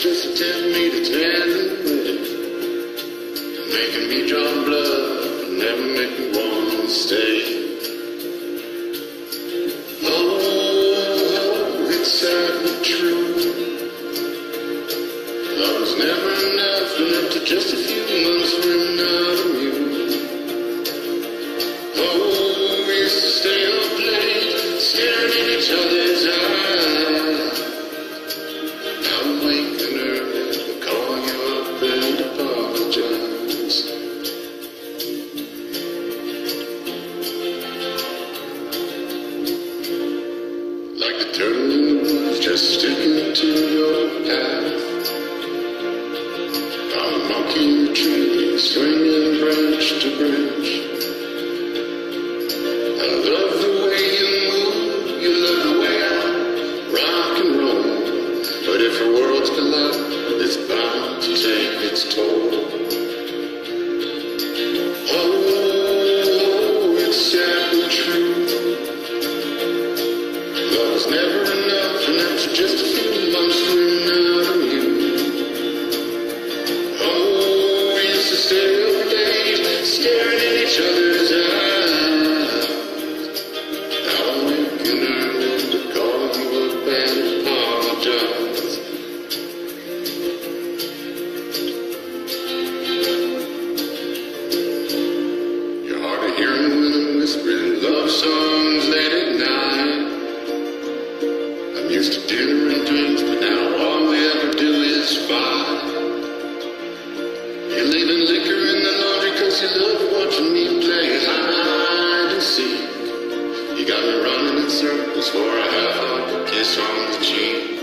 just tell me to tell it. Making me draw blood, never make me want to stay. Oh, it's sad true. Love never enough, and after just a few months, we're not immune. Oh, we stay up late, staring at each other. Just sticking to your path. A monkey tree swinging branch to branch. gets dinner and drinks, but now all we ever do is fight. You're leaving liquor in the laundry cause you love watching me play hide and seek. You got me running in circles for a half hour kiss on the cheek.